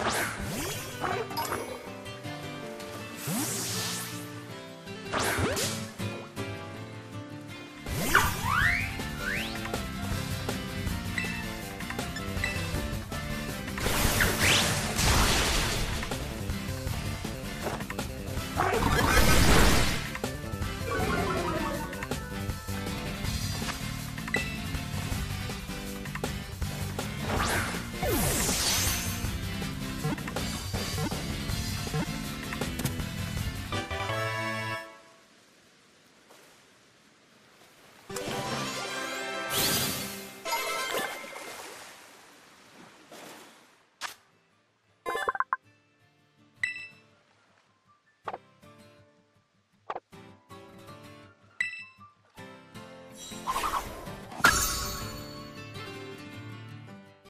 you